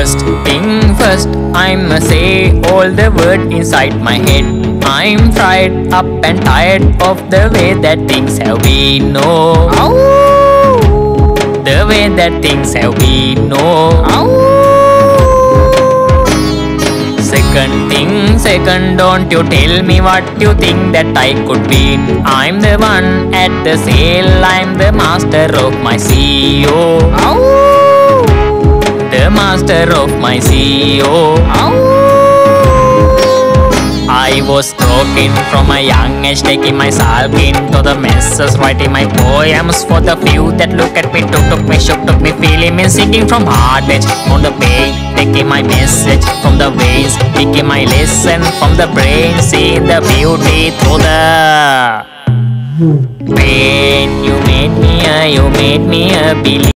First thing first, I'ma say all the word inside my head. I'm fried up and tired of the way that things have been. No, the way that things have been. No. Second thing, second, don't you tell me what you think that I could be. I'm the one at the sale, I'm the master of my CEO. Master of my CEO. I was broken from a young age, taking my sulk into the messes, writing my poems for the few that look at me, took, took me, shook, took me, feeling me, singing from heart edge on the pain, taking my message from the veins, taking my lesson from the brain, seeing the beauty through the pain. You made me a, you made me a believer.